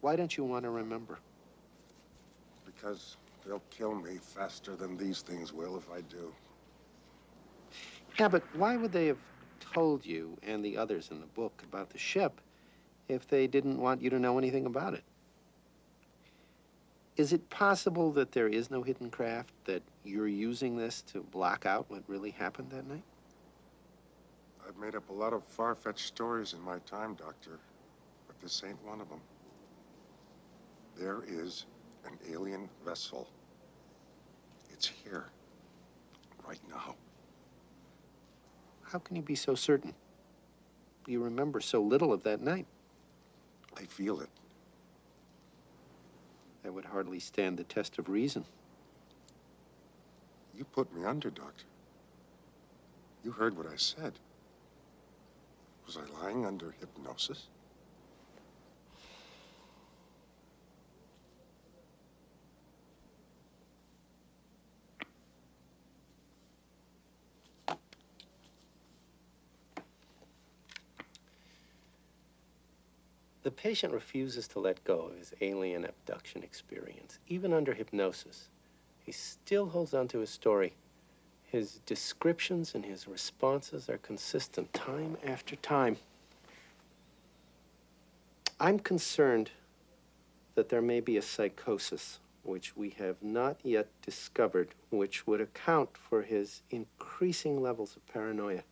Why don't you want to remember? Because they'll kill me faster than these things will if I do. Yeah, but why would they have told you and the others in the book about the ship if they didn't want you to know anything about it? Is it possible that there is no hidden craft, that you're using this to block out what really happened that night? I've made up a lot of far-fetched stories in my time, Doctor, but this ain't one of them. There is an alien vessel. It's here, right now. How can you be so certain? You remember so little of that night. I feel it. That would hardly stand the test of reason. You put me under, Doctor. You heard what I said. Was I lying under hypnosis? The patient refuses to let go of his alien abduction experience, even under hypnosis. He still holds on to his story. His descriptions and his responses are consistent time after time. I'm concerned that there may be a psychosis which we have not yet discovered, which would account for his increasing levels of paranoia.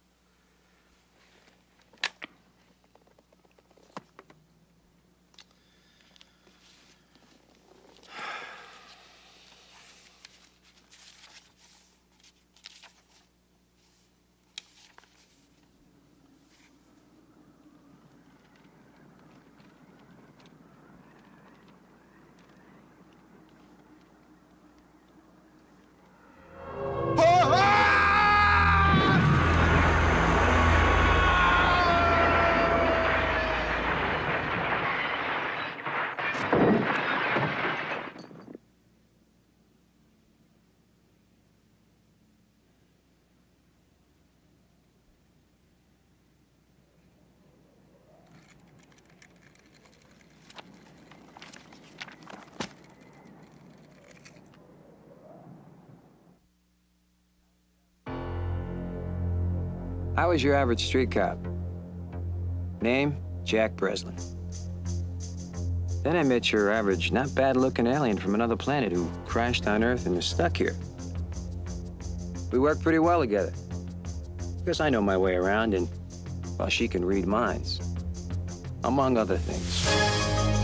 I was your average street cop. Name, Jack Breslin. Then I met your average, not bad-looking alien from another planet who crashed on Earth and is stuck here. We work pretty well together. Because I know my way around and, well, she can read minds. Among other things.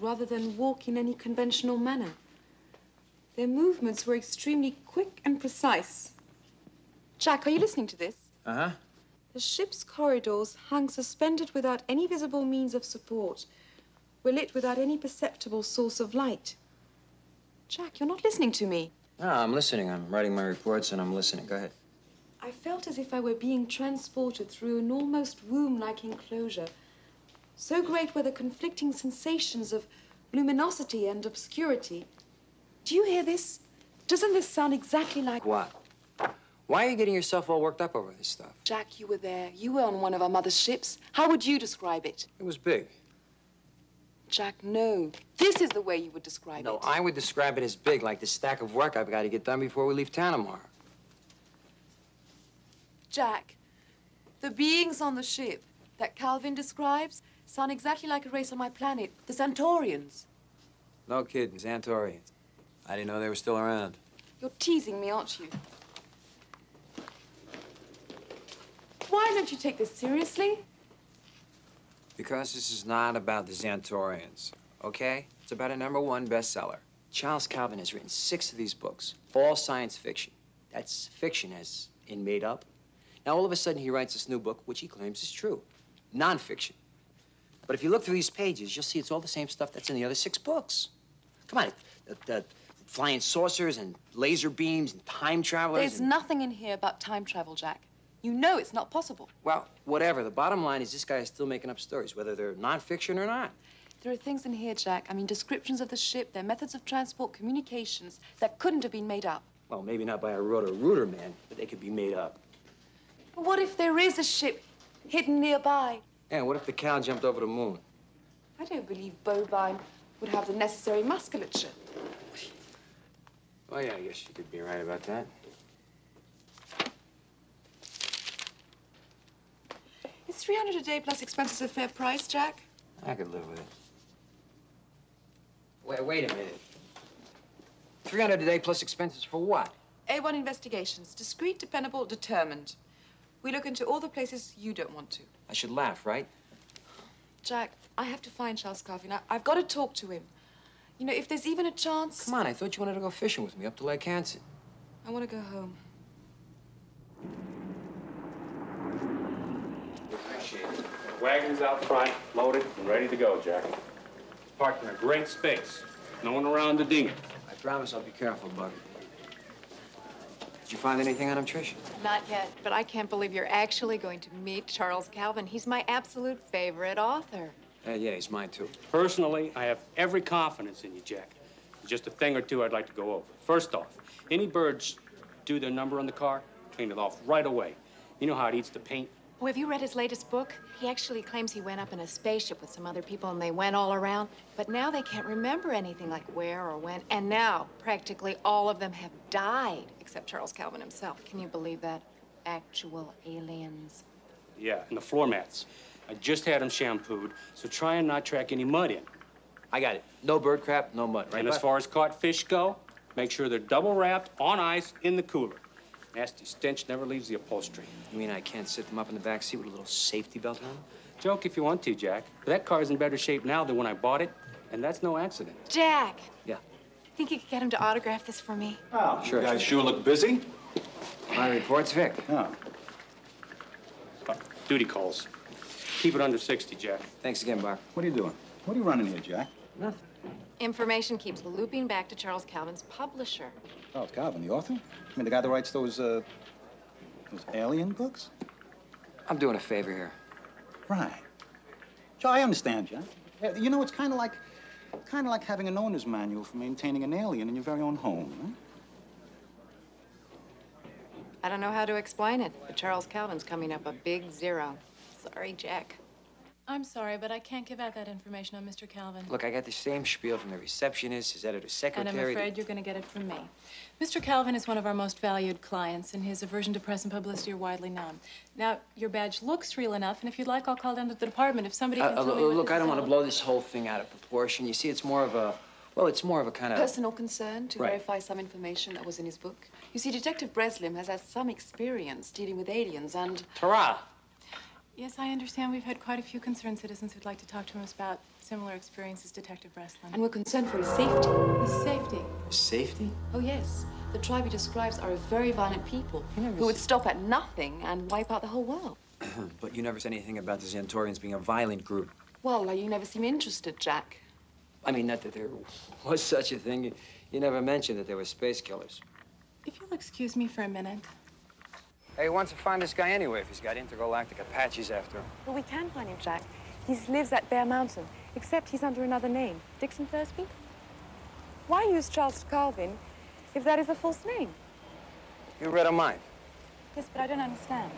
Rather than walk in any conventional manner. Their movements were extremely quick and precise. Jack, are you listening to this? Uh-huh. The ship's corridors hung suspended without any visible means of support, were lit without any perceptible source of light. Jack, you're not listening to me. No, I'm listening. I'm writing my reports and I'm listening. Go ahead. I felt as if I were being transported through an almost womb-like enclosure. So great were the conflicting sensations of luminosity and obscurity. Do you hear this? Doesn't this sound exactly like... What? Why are you getting yourself all worked up over this stuff? Jack, you were there. You were on one of our mother's ships. How would you describe it? It was big. Jack, no. This is the way you would describe No, it. I would describe it as big, like the stack of work I've got to get done before we leave town tomorrow. Jack, the beings on the ship that Calvin describes sound exactly like a race on my planet, the Xantorians. No kidding, Xantorians. I didn't know they were still around. You're teasing me, aren't you? Why don't you take this seriously? Because this is not about the Xantorians, okay? It's about a number one bestseller. Charles Calvin has written six of these books, all science fiction. That's fiction, as in made up. Now, all of a sudden, he writes this new book, which he claims is true nonfiction. But if you look through these pages, you'll see it's all the same stuff that's in the other six books. Come on, the, the flying saucers and laser beams and time travelers. There's and- nothing in here about time travel, Jack. You know it's not possible. Well, whatever. The bottom line is this guy is still making up stories, whether they're nonfiction or not. There are things in here, Jack. I mean, descriptions of the ship, their methods of transport, communications that couldn't have been made up. Well, maybe not by a Roto-Rooter man, but they could be made up. But what if there is a ship hidden nearby? And what if the cow jumped over the moon? I don't believe Bovine would have the necessary musculature. Oh, yeah, I guess you could be right about that. Is 300 a day plus expenses a fair price, Jack? I could live with it. Wait, wait a minute. 300 a day plus expenses for what? A1 investigations. Discreet, dependable, determined. We look into all the places you don't want to. I should laugh, right? Jack, I have to find Charles Calvin. I- I've got to talk to him. You know, if there's even a chance. Come on, I thought you wanted to go fishing with me up to Lake Hansen. I want to go home. Appreciate it. The wagon's out front, loaded and ready to go, Jack. Parked in a great space. No one around to ding it. I promise I'll be careful, Buck. Did you find anything on him, Trish? Not yet, but I can't believe you're actually going to meet Charles Calvin. He's my absolute favorite author. Uh, yeah, he's mine, too. Personally, I have every confidence in you, Jack. Just a thing or two I'd like to go over. First off, any birds do their number on the car, clean it off right away. You know how it eats the paint? Oh, have you read his latest book? He actually claims he went up in a spaceship with some other people and they went all around. But now they can't remember anything like where or when. And now, practically all of them have died, except Charles Calvin himself. Can you believe that? Actual aliens. Yeah, and the floor mats. I just had them shampooed, so try and not track any mud in. I got it. No bird crap, no mud, right? And as far as caught fish go, make sure they're double wrapped on ice in the cooler. Nasty stench never leaves the upholstery. You mean I can't sit them up in the back seat with a little safety belt on? Joke if you want to, Jack. But that car's in better shape now than when I bought it, and that's no accident. Jack! Yeah. Think you could get him to autograph this for me? Oh, Sure, you guys sure look busy. My report's Vic. Yeah. Uh, Duty calls. Keep it under 60, Jack. Thanks again, Buck. What are you doing? What are you running here, Jack? Nothing. Information keeps looping back to Charles Calvin's publisher. Charles Calvin, the author? I mean, the guy that writes those, uh, those alien books? I'm doing a favor here. Right. Joe, I understand, Jack. Yeah, You know, it's kind of like, kind of like having an owner's manual for maintaining an alien in your very own home, huh? I don't know how to explain it, but Charles Calvin's coming up a big zero. Sorry, Jack. I'm sorry, but I can't give out that information on Mr. Calvin. Look, I got the same spiel from the receptionist, his editor's And. I'm afraid you're going to get it from me. Mr. Calvin is one of our most valued clients, and his aversion to press and publicity are widely known. Now, your badge looks real enough, and if you'd like, I'll call down to the department if somebody Uh, can uh, tell me look, I don't want to blow this whole thing out of proportion. You see, it's more of a, well, it's more of a kind of. Personal concern to Right. verify some information that was in his book. You see, Detective Breslin has had some experience dealing with aliens, and Ta'Ra! Yes, I understand we've had quite a few concerned citizens who'd like to talk to us about similar experiences, Detective Breslin. and we're concerned for his safety. His safety. His safety? Oh, yes. The tribe he describes are a very violent people who would stop at nothing and wipe out the whole world. But you never said anything about the Xantorians being a violent group. Well, you never seem interested, Jack. I mean, not that there was such a thing. You, you never mentioned that there were space killers. If you'll excuse me for a minute. Hey, who wants to find this guy anyway if he's got intergalactic Apaches after him? Well, we can find him, Jack. He lives at Bear Mountain, except he's under another name. Dixon Thursby? Why use Charles Calvin if that is a false name? You read her mind. Yes, but I don't understand.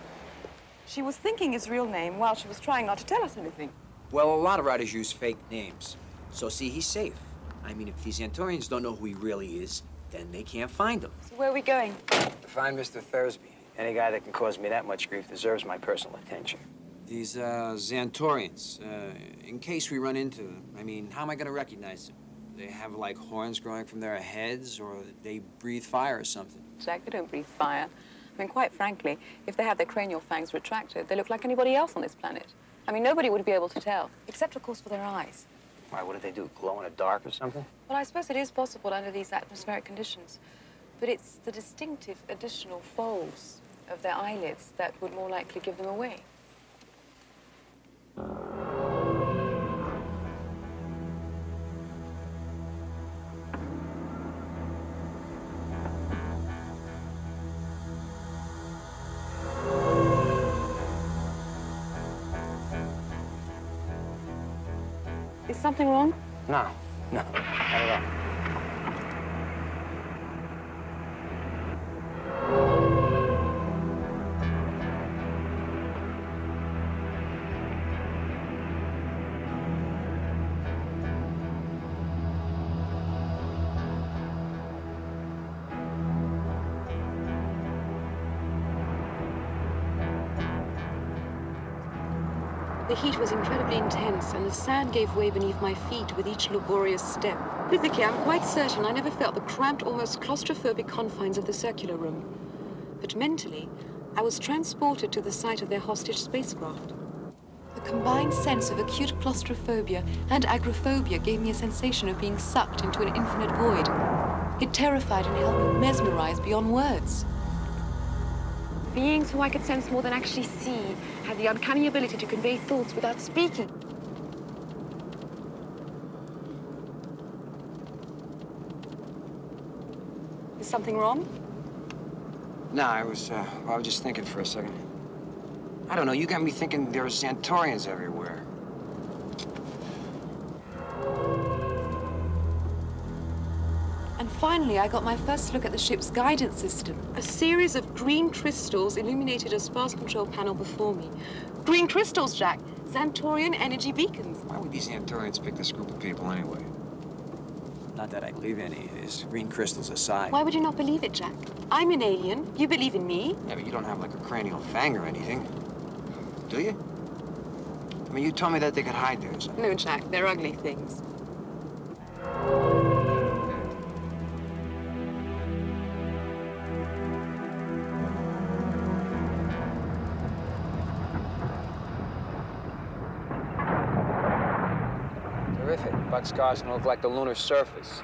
She was thinking his real name while she was trying not to tell us anything. Well, a lot of writers use fake names. So, see, he's safe. I mean, if these Xantorians don't know who he really is, then they can't find him. So where are we going? To find Mr. Thursby. Any guy that can cause me that much grief deserves my personal attention. These, uh, Xantorians, uh, in case we run into them, I mean, how am I gonna recognize them? They have, like, horns growing from their heads, or they breathe fire or something? Jack, they don't breathe fire. I mean, quite frankly, if they have their cranial fangs retracted, they look like anybody else on this planet. I mean, nobody would be able to tell, except, of course, for their eyes. Why, what do they do? Glow in the dark or something? Well, I suppose it is possible under these atmospheric conditions. But it's the distinctive additional folds of their eyelids that would more likely give them away. Is something wrong? No, no, heat was incredibly intense, and the sand gave way beneath my feet with each laborious step. Physically, I'm quite certain I never felt the cramped, almost claustrophobic confines of the circular room. But mentally, I was transported to the site of their hostage spacecraft. The combined sense of acute claustrophobia and agoraphobia gave me a sensation of being sucked into an infinite void. It terrified and held me mesmerized beyond words. Beings who I could sense more than actually see had the uncanny ability to convey thoughts without speaking. Is something wrong? No, I was, uh, I was just thinking for a second. I don't know, you got me thinking there there's Xantorians everywhere. Finally, I got my first look at the ship's guidance system. A series of green crystals illuminated a sparse control panel before me. Green crystals, Jack! Xantorian energy beacons. Why would these Xantorians pick this group of people anyway? Not that I believe any of this, green crystals aside. Why would you not believe it, Jack? I'm an alien. You believe in me. Yeah, but you don't have like a cranial fang or anything. Do you? I mean, you told me that they could hide there or something. No, Jack, they're ugly things. Buckscar's gonna look like the lunar surface.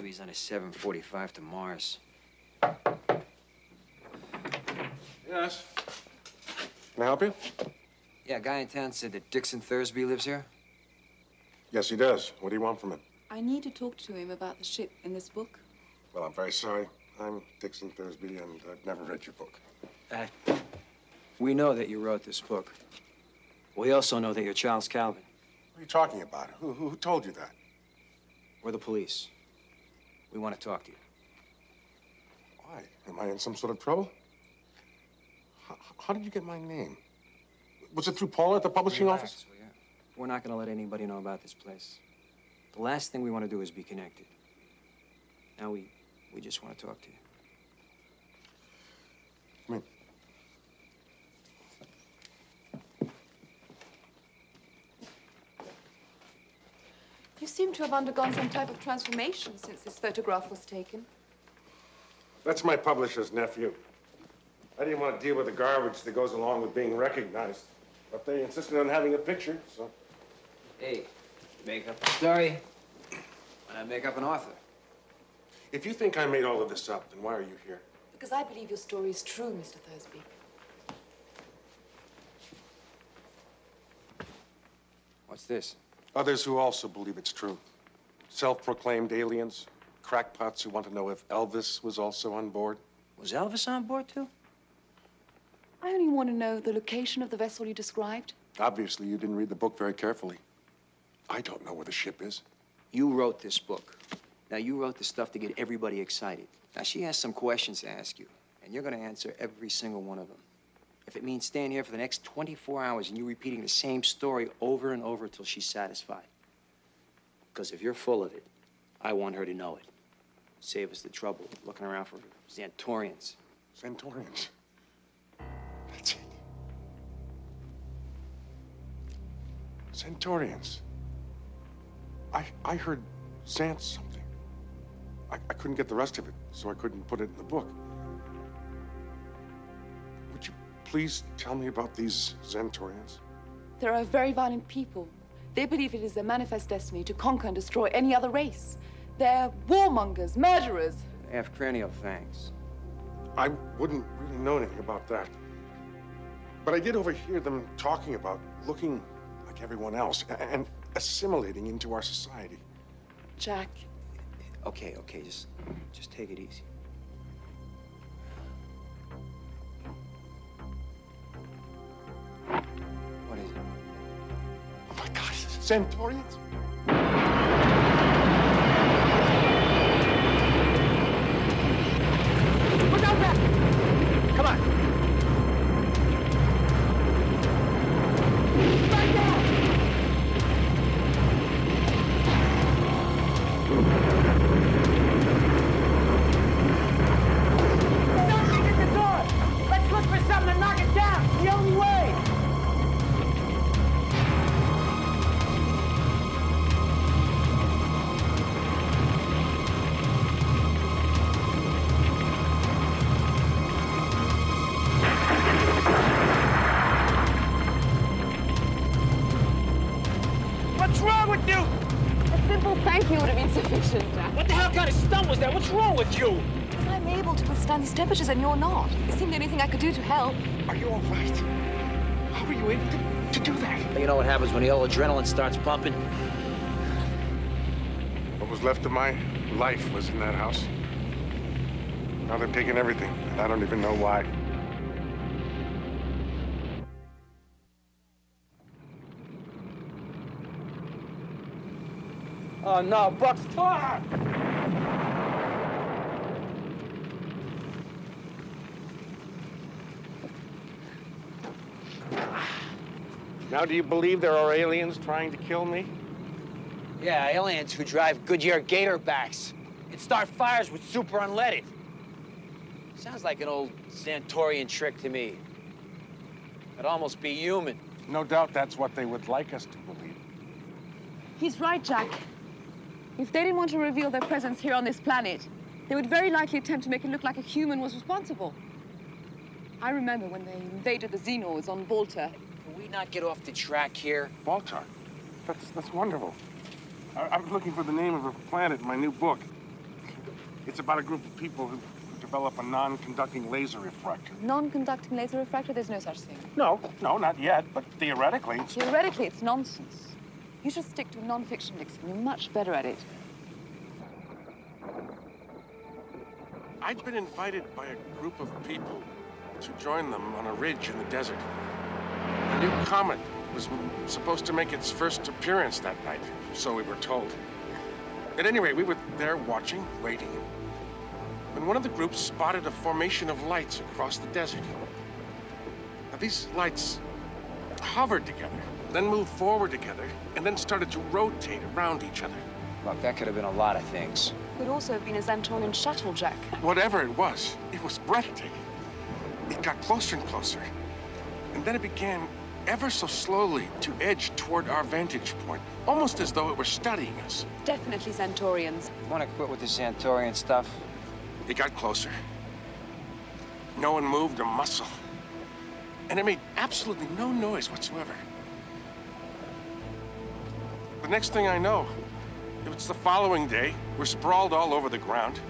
Maybe he's on a 745 to Mars. Yes. Can I help you? Yeah, a guy in town said that Dixon Thursby lives here. Yes, he does. What do you want from him? I need to talk to him about the ship in this book. Well, I'm very sorry. I'm Dixon Thursby, and I've never read your book. Uh, we know that you wrote this book. We also know that you're Charles Calvin. What are you talking about? Who, who, who told you that? We're the police. We want to talk to you. Why? Am I in some sort of trouble? How, how did you get my name? Was it through Paula at the publishing Relax, office? ya? We're not going to let anybody know about this place. The last thing we want to do is be connected. Now we, we just want to talk to you. Seem to have undergone some type of transformation since this photograph was taken. that's my publisher's nephew. I didn't want to deal with the garbage that goes along with being recognized, but they insisted on having a picture, so. Hey, make up a story. Why not make up an author? If you think I made all of this up, then why are you here? Because I believe your story is true, Mr. Thursby. What's this? Others who also believe it's true. Self-proclaimed aliens, crackpots who want to know if Elvis was also on board. Was Elvis on board too? I only want to know the location of the vessel you described. Obviously, you didn't read the book very carefully. I don't know where the ship is. You wrote this book. Now, you wrote the stuff to get everybody excited. Now, she has some questions to ask you, and you're going to answer every single one of them. If it means staying here for the next 24 hours and you repeating the same story over and over until she's satisfied. Because if you're full of it, I want her to know it. Save us the trouble looking around for Xantorians. Centaurians. That's it. Xantorians. I, I heard Xant something. I, I couldn't get the rest of it, so I couldn't put it in the book. Please tell me about these Xantorians? There are a very violent people. They believe it is their manifest destiny to conquer and destroy any other race. They're warmongers, murderers. They have cranial fangs. I wouldn't really know anything about that. But I did overhear them talking about looking like everyone else and assimilating into our society. Jack, Okay, okay, just, just take it easy. Xantorians? Withstand and you're not. It seemed the only thing I could do to help. Are you all right? How were you able to, to do that? You know what happens when the old adrenaline starts pumping? What was left of my life was in that house. Now they're taking everything, and I don't even know why. Oh no, Buck's far! Now, do you believe there are aliens trying to kill me? Yeah, aliens who drive Goodyear Gatorbacks and start fires with super unleaded. Sounds like an old Xantorian trick to me. It'd almost be human. No doubt that's what they would like us to believe. He's right, Jack. If they didn't want to reveal their presence here on this planet, they would very likely attempt to make it look like a human was responsible. I remember when they invaded the Xenos on Volta. Can we not get off the track here? Baltar. That's, that's wonderful. I, I was looking for the name of a planet in my new book. It's about a group of people who develop a non-conducting laser refractor. Non-conducting laser refractor, there's no such thing. No, no, not yet, but theoretically, it's... Theoretically, it's nonsense. You should stick to non-fiction, Dixon. You're much better at it. I'd been invited by a group of people to join them on a ridge in the desert. A new comet was supposed to make its first appearance that night, so we were told. At any rate, we were there watching, waiting, when one of the groups spotted a formation of lights across the desert. Now, these lights hovered together, then moved forward together, and then started to rotate around each other. Look, that could have been a lot of things. It could also have been a Xantorian shuttle, Jack. Whatever it was, it was breathtaking. It got closer and closer. And then it began ever so slowly to edge toward our vantage point, almost as though it were studying us. Definitely Xantorians. Want to quit with the Xantorian stuff? It got closer. No one moved a muscle. And it made absolutely no noise whatsoever. The next thing I know, it's the following day. We're sprawled all over the ground,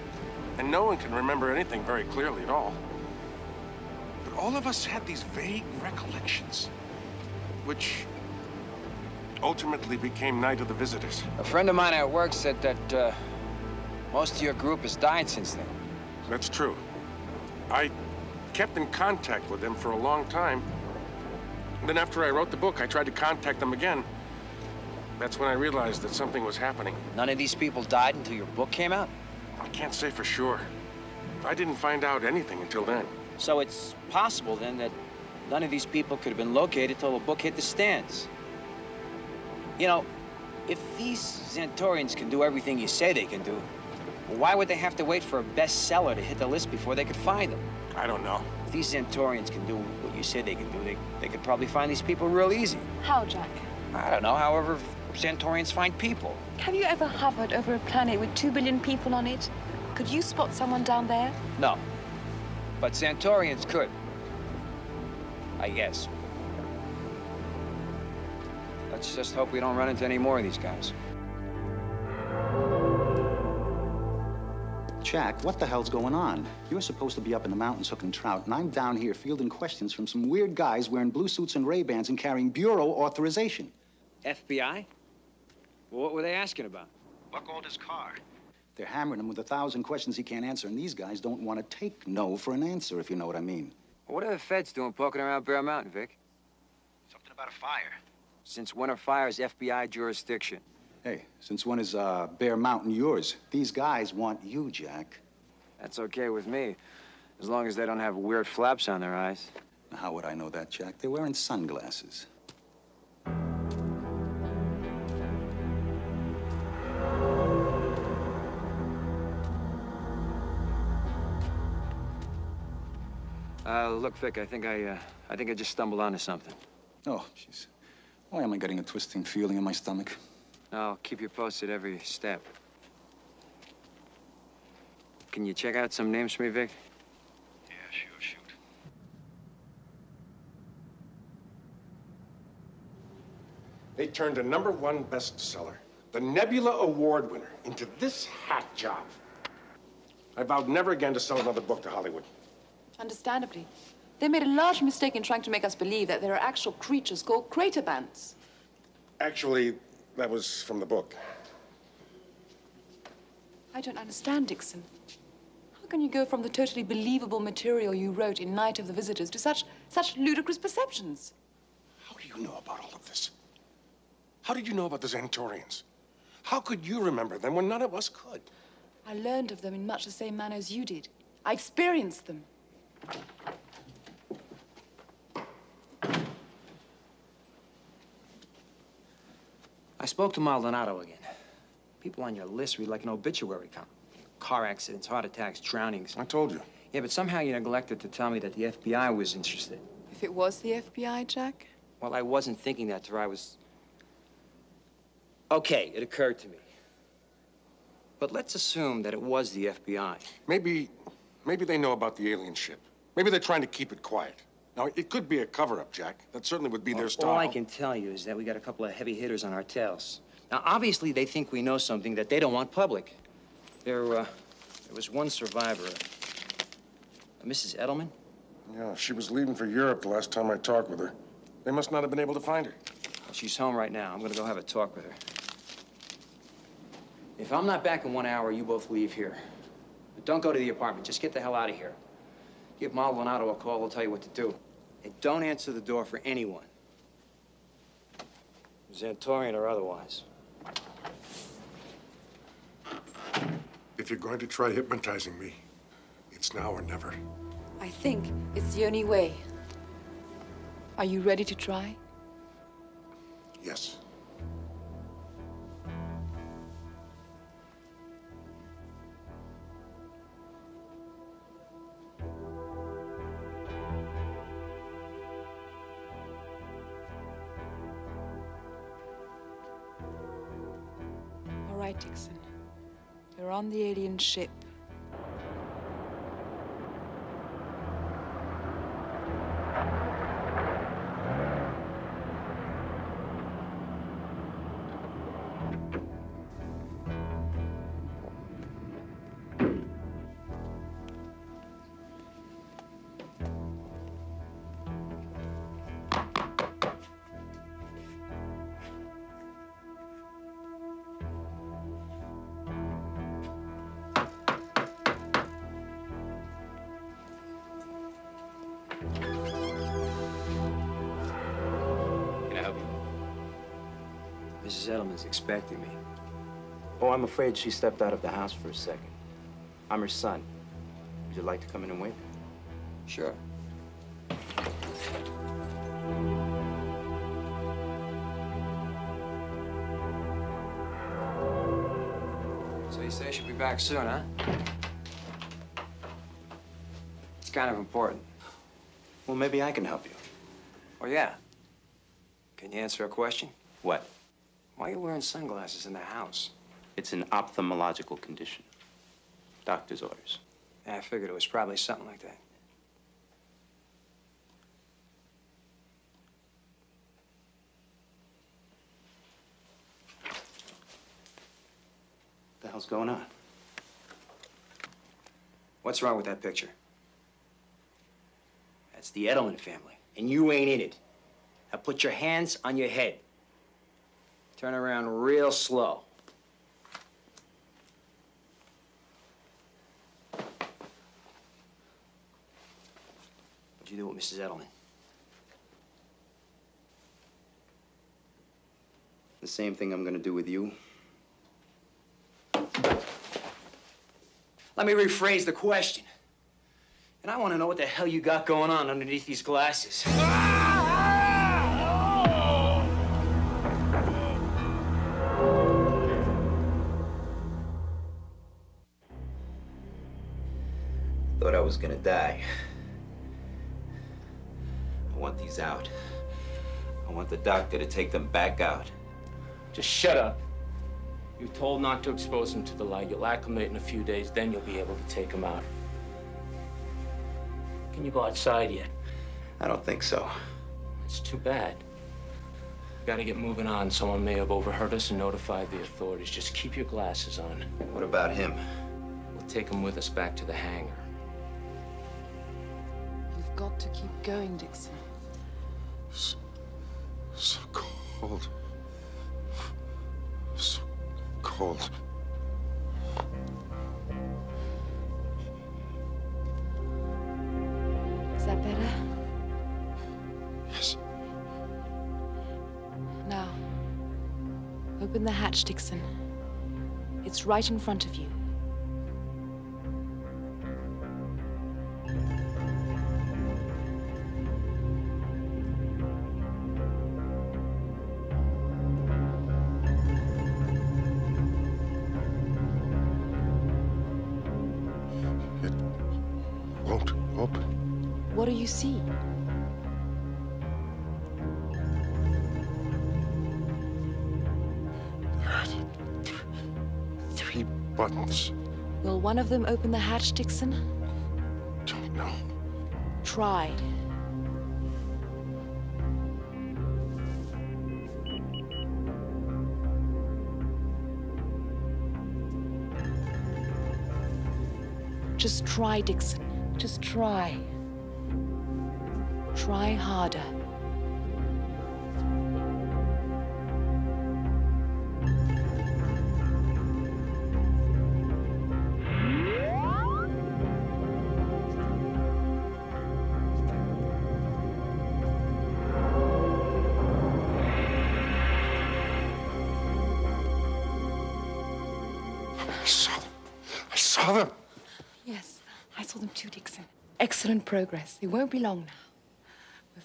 and no one can remember anything very clearly at all. All of us had these vague recollections, which ultimately became Night of the Visitors. A friend of mine at work said that uh, most of your group has died since then. That's true. I kept in contact with them for a long time. Then after I wrote the book, I tried to contact them again. That's when I realized that something was happening. None of these people died until your book came out? I can't say for sure. I didn't find out anything until then. So it's possible then that none of these people could have been located till the book hit the stands. You know, If these Xantorians can do everything you say they can do, why would they have to wait for a bestseller to hit the list before they could find them? I don't know. If these Xantorians can do what you say they can do, they, they could probably find these people real easy. How, Jack? I don't know, however Xantorians find people. Have you ever hovered over a planet with two billion people on it? Could you spot someone down there? No. But Xantorians could. I guess. Let's just hope we don't run into any more of these guys. Jack, what the hell's going on? You're supposed to be up in the mountains hooking trout, and I'm down here fielding questions from some weird guys wearing blue suits and Ray-Bans and carrying bureau authorization. FBI? Well, what were they asking about? Buck Alder's car. They're hammering him with a thousand questions he can't answer, and these guys don't want to take no for an answer, if you know what I mean. What are the feds doing poking around Bear Mountain, Vic? Something about a fire. Since when are fires FBI jurisdiction? Hey, since when is uh, Bear Mountain yours? These guys want you, Jack. That's okay with me, as long as they don't have weird flaps on their eyes. How would I know that, Jack? They're wearing sunglasses. Uh, look, Vic, I think I, uh, I think I just stumbled onto something. Oh, jeez. Why am I getting a twisting feeling in my stomach? I'll keep you posted every step. Can you check out some names for me, Vic? Yeah, sure, shoot. They turned a number one bestseller, the Nebula Award winner, into this hack job. I vowed never again to sell another book to Hollywood. Understandably. They made a large mistake in trying to make us believe that there are actual creatures called crater bands. Actually, that was from the book. I don't understand, Dixon. How can you go from the totally believable material you wrote in Night of the Visitors to such, such ludicrous perceptions? How do you know about all of this? How did you know about the Xantorians? How could you remember them when none of us could? I learned of them in much the same manner as you did. I experienced them. I spoke to Maldonado again. People on your list read like an obituary column. Car accidents, heart attacks, drownings. I told you. Yeah, but somehow you neglected to tell me that the FBI was interested. If it was the FBI, Jack? Well, I wasn't thinking that till I was... Okay, it occurred to me. But let's assume that it was the FBI. Maybe, maybe they know about the alien ship. Maybe they're trying to keep it quiet. Now, it could be a cover-up, Jack. That certainly would be their style. All I can tell you is that we got a couple of heavy hitters on our tails. Now, obviously, they think we know something that they don't want public. There, uh, there was one survivor, uh, Mrs. Edelman. Yeah, she was leaving for Europe the last time I talked with her. They must not have been able to find her. Well, she's home right now. I'm gonna go have a talk with her. If I'm not back in one hour, you both leave here. But don't go to the apartment. Just get the hell out of here. Give Maldonado a call. He'll tell you what to do. And don't answer the door for anyone. Xantorian or otherwise. If you're going to try hypnotizing me, it's now or never. I think it's the only way. Are you ready to try? Yes. On the alien ship. Mrs. Expecting me. Oh, I'm afraid she stepped out of the house for a second. I'm her son. Would you like to come in and wait? Sure. So you say she'll be back soon, huh? It's kind of important. Well, maybe I can help you. Oh, yeah. Can you answer a question? What? Why are you wearing sunglasses in the house? It's an ophthalmological condition. Doctor's orders. Yeah, I figured it was probably something like that. What the hell's going on? What's wrong with that picture? That's the Edelman family, and you ain't in it. Now put your hands on your head. Turn around real slow. What'd you do with Mrs. Edelman? The same thing I'm gonna do with you. Let me rephrase the question. And I want to know what the hell you got going on underneath these glasses. Thought gonna die. I want these out. I want the doctor to take them back out. Just shut up. You're told not to expose him to the light. You'll acclimate in a few days, then you'll be able to take him out. Can you go outside yet? I don't think so. It's too bad. We gotta get moving on. Someone may have overheard us and notified the authorities. Just keep your glasses on. What about him? We'll take him with us back to the hangar. You've got to keep going, Dixon. So cold. So cold. Is that better? Yes. Now, open the hatch, Dixon. It's right in front of you. What do you see? Three buttons. Will one of them open the hatch, Dixon? Don't know. Try. Just try, Dixon. Just try. Try harder. I saw them. I saw them. Yes, I saw them too, Dixon. Excellent progress. It won't be long now.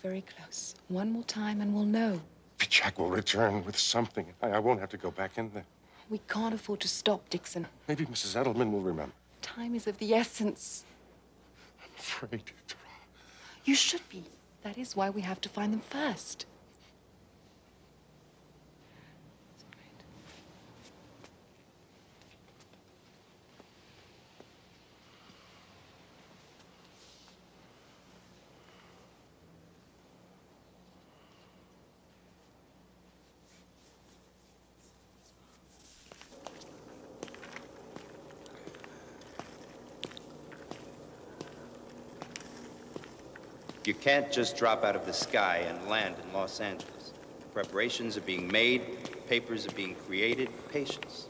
Very close. One more time and we'll know. Jack will return with something. I, I won't have to go back in there. We can't afford to stop, Dixon. Maybe Mrs. Edelman will remember. Time is of the essence. I'm afraid to. You should be. That is why we have to find them first. Can't just drop out of the sky and land in Los Angeles. Preparations are being made, papers are being created, patience.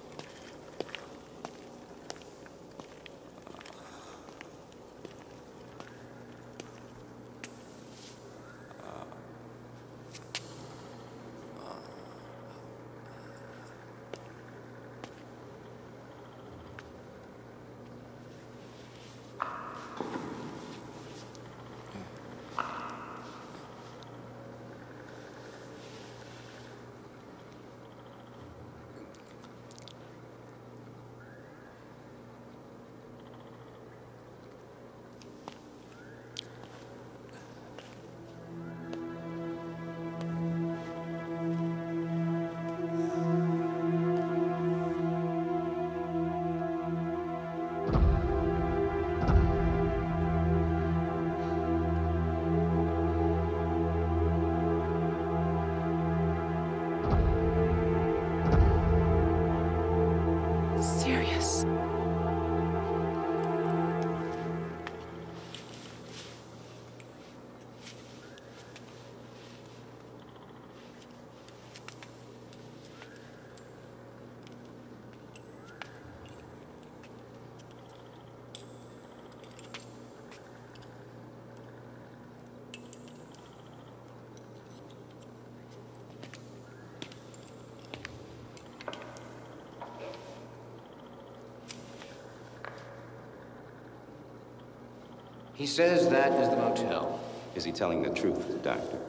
He says that is the motel. Is he telling the truth, Doctor?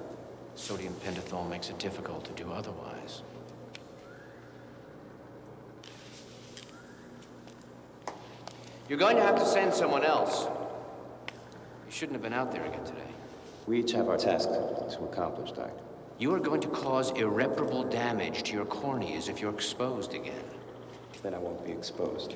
Sodium pentothal makes it difficult to do otherwise. You're going to have to send someone else. You shouldn't have been out there again today. We each have our task to accomplish, Doctor. You are going to cause irreparable damage to your corneas if you're exposed again. Then I won't be exposed.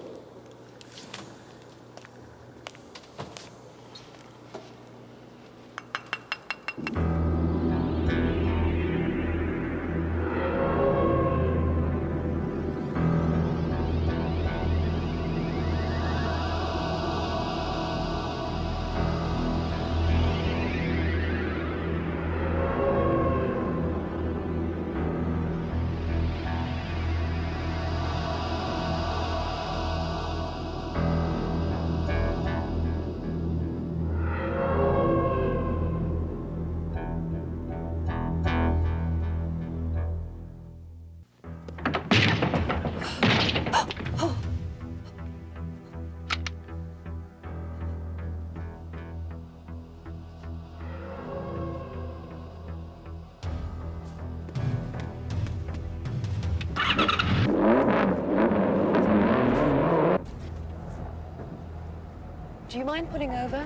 Mind pulling over?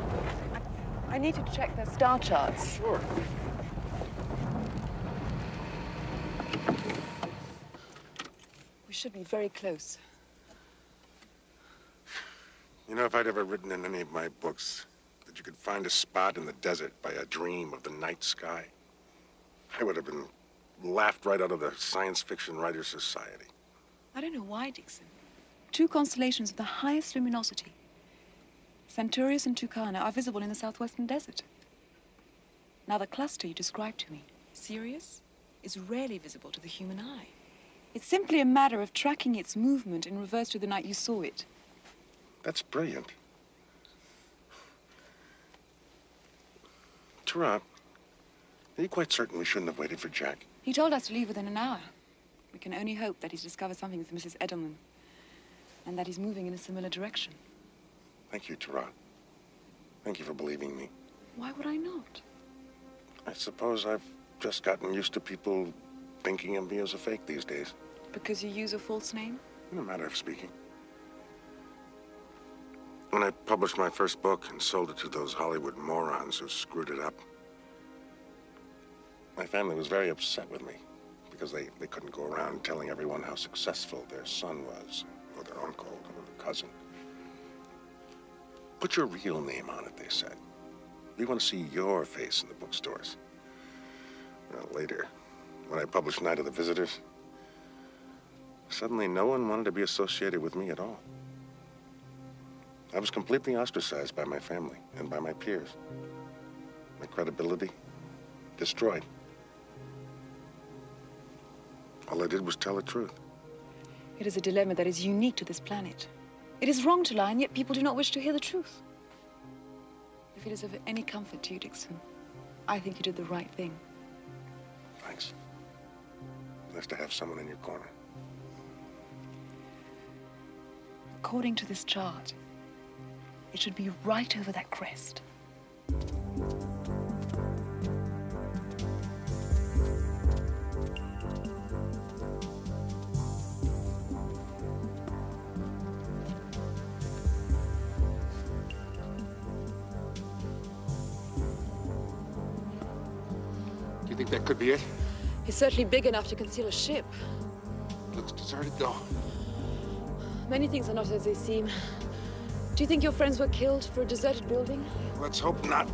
I, I need to check their star charts. Sure. We should be very close. You know, if I'd ever written in any of my books that you could find a spot in the desert by a dream of the night sky, I would have been laughed right out of the Science Fiction Writers Society. I don't know why, Dixon. Two constellations of the highest luminosity, Centaurus and Tucana, are visible in the southwestern desert. Now, the cluster you described to me, Sirius, is rarely visible to the human eye. It's simply a matter of tracking its movement in reverse to the night you saw it. That's brilliant. Tarab, are you quite certain we shouldn't have waited for Jack? He told us to leave within an hour. We can only hope that he's discovered something with Mrs. Edelman, and that he's moving in a similar direction. Thank you, Tarab. Thank you for believing me. Why would I not? I suppose I've just gotten used to people thinking of me as a fake these days. Because you use a false name? In a matter of speaking. When I published my first book and sold it to those Hollywood morons who screwed it up, my family was very upset with me because they, they couldn't go around telling everyone how successful their son was, or their uncle, or their cousin. Put your real name on it, they said. We want to see your face in the bookstores. Well, later, when I published Night of the Visitors, suddenly no one wanted to be associated with me at all. I was completely ostracized by my family and by my peers. My credibility destroyed. All I did was tell the truth. It is a dilemma that is unique to this planet. It is wrong to lie, and yet people do not wish to hear the truth. If it is of any comfort to you, Dixon, I think you did the right thing. Thanks. Nice to have someone in your corner. According to this chart, it should be right over that crest. That could be it? It's certainly big enough to conceal a ship. Looks deserted, though. Many things are not as they seem. Do you think your friends were killed for a deserted building? Let's hope not.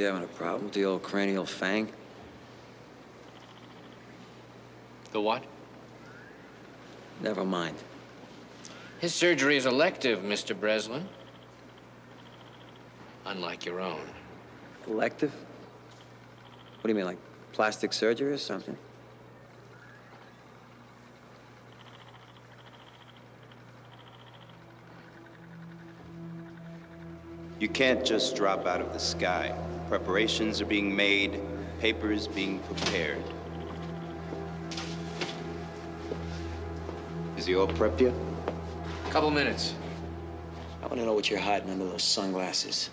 He having a problem with the old cranial fang? The what? Never mind. His surgery is elective, Mr. Breslin. Unlike your own. Elective? What do you mean, like Plastic surgery or something? You can't just drop out of the sky. Preparations are being made, papers being prepared. Is he all prepped yet? Couple minutes. I want to know what you're hiding under those sunglasses.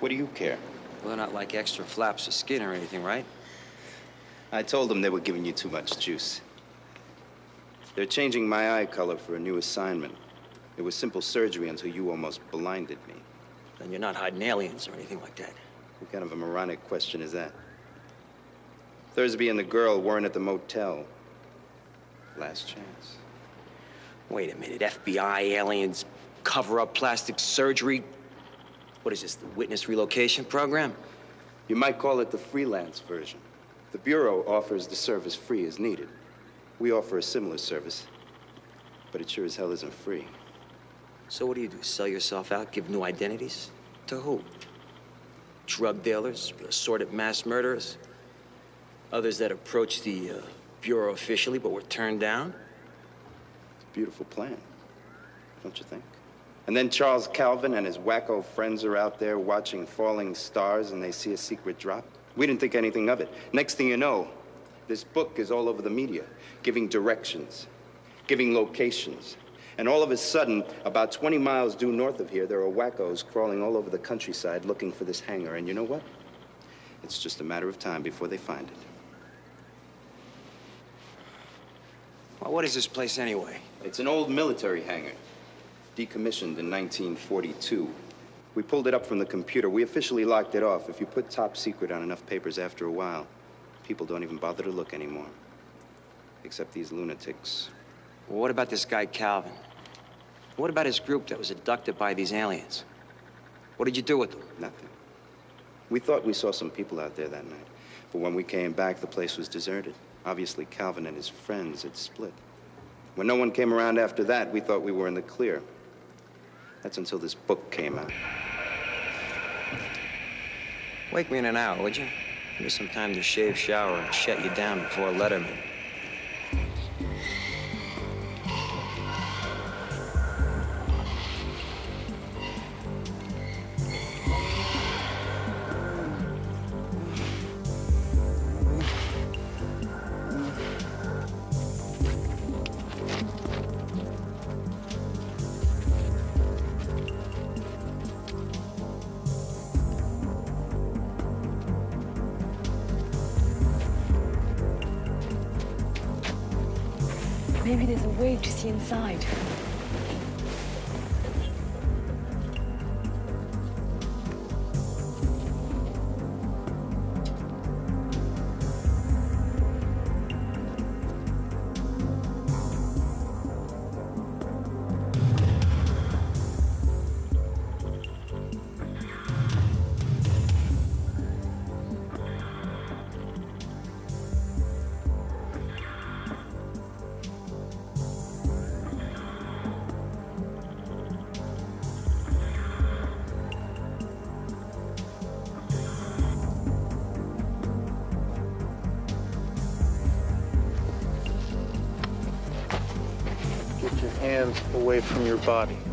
What do you care? Well, they're not like extra flaps of skin or anything, right? I told them they were giving you too much juice. They're changing my eye color for a new assignment. It was simple surgery until you almost blinded me. Then you're not hiding aliens or anything like that. What kind of a moronic question is that? Thursby and the girl weren't at the motel. Last chance. Wait a minute, FBI aliens cover up plastic surgery? What is this, the witness relocation program? You might call it the freelance version. The Bureau offers the service free as needed. We offer a similar service, but it sure as hell isn't free. So what do you do, sell yourself out, give new identities? To who? Drug dealers, assorted mass murderers? Others that approached the uh, Bureau officially but were turned down? Beautiful plan, don't you think? And then Charles Calvin and his wacko friends are out there watching falling stars and they see a secret drop. We didn't think anything of it. Next thing you know, this book is all over the media, giving directions, giving locations. And all of a sudden, about 20 miles due north of here, there are wackos crawling all over the countryside looking for this hangar. And you know what? It's just a matter of time before they find it. Well, what is this place anyway? It's an old military hangar, decommissioned in 1942. We pulled it up from the computer. We officially locked it off. If you put top secret on enough papers after a while, people don't even bother to look anymore. Except these lunatics. Well, what about this guy, Calvin? What about his group that was abducted by these aliens? What did you do with them? Nothing. We thought we saw some people out there that night. But when we came back, the place was deserted. Obviously, Calvin and his friends had split. When no one came around after that, we thought we were in the clear. That's until this book came out. Wake me in an hour, would you? Give me some time to shave, shower, and shut you down before Letterman. Maybe there's a way to see inside. Body.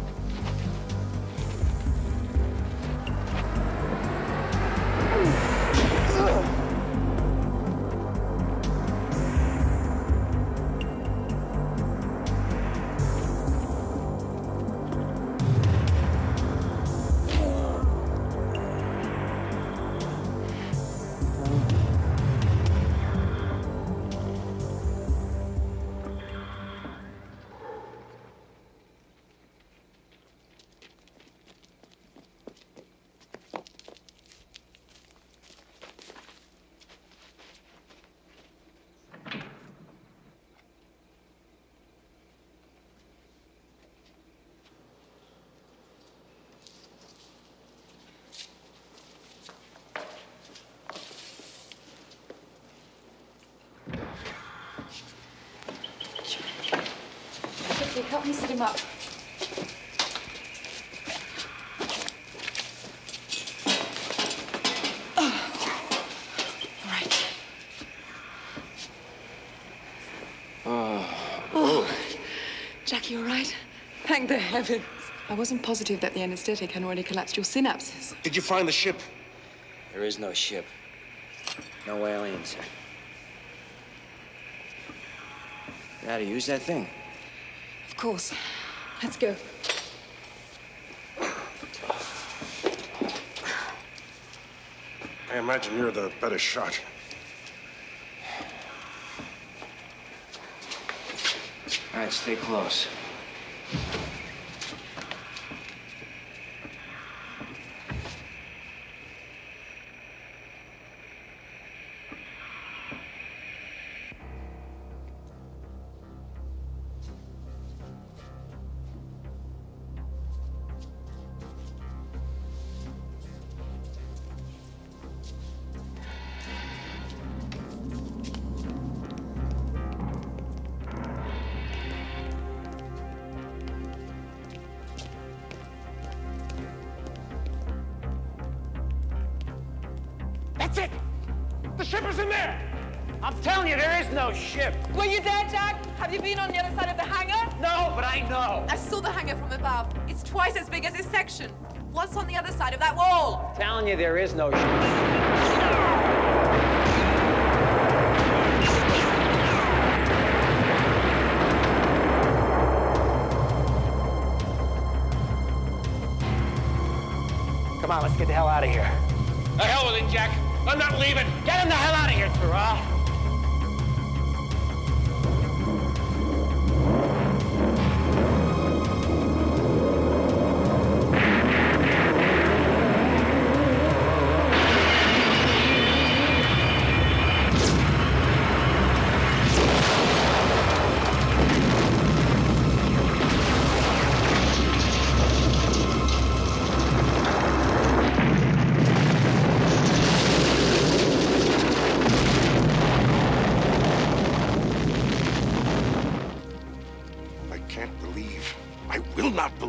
Dick, help me sit him up. Ah, oh. Oh. Jackie, right. Thank the heavens. I wasn't positive that the anesthetic had already collapsed your synapses. Did you find the ship? There is no ship. No aliens. You know how to use that thing? Of course. Let's go. I imagine you're the better shot. All right, stay close. That's it! The ship is in there! I'm telling you, there is no ship. Were you there, Jack? Have you been on the other side of the hangar? No, but I know. I saw the hangar from above. It's twice as big as this section. What's on the other side of that wall? Telling you, there is no ship. Come on, let's get the hell out of here. The hell with it, Jack. I'm not leaving. Get him the hell out of here, Ta'Ra.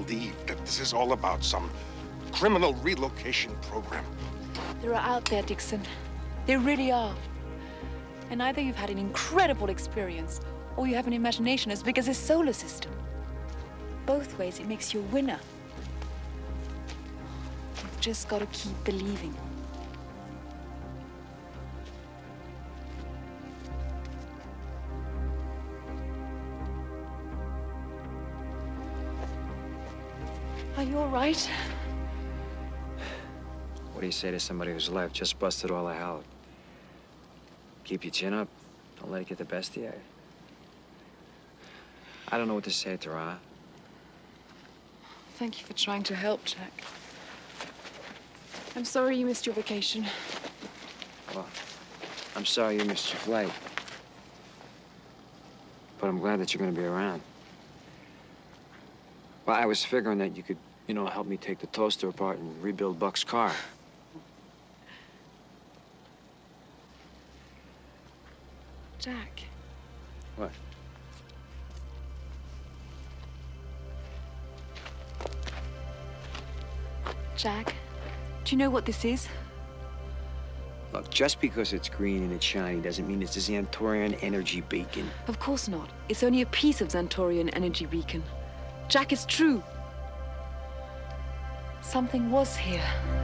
Believe that this is all about some criminal relocation program. They're out there, Dixon. They really are. And either you've had an incredible experience, or you have an imagination as big as a solar system. Both ways, it makes you a winner. You've just got to keep believing. Are you all right? What do you say to somebody whose life just busted all the hell? Keep your chin up. Don't let it get the best of you. I don't know what to say, Ta'Ra. Thank you for trying to help, Jack. I'm sorry you missed your vacation. Well, I'm sorry you missed your flight. But I'm glad that you're gonna be around. Well, I was figuring that you could, you know, help me take the toaster apart and rebuild Buck's car. Jack, What? Jack, do you know what this is? Look, just because it's green and it's shiny doesn't mean it's a Xantorian energy beacon. Of course not. It's only a piece of Xantorian energy beacon. Jack, it's true. Something was here.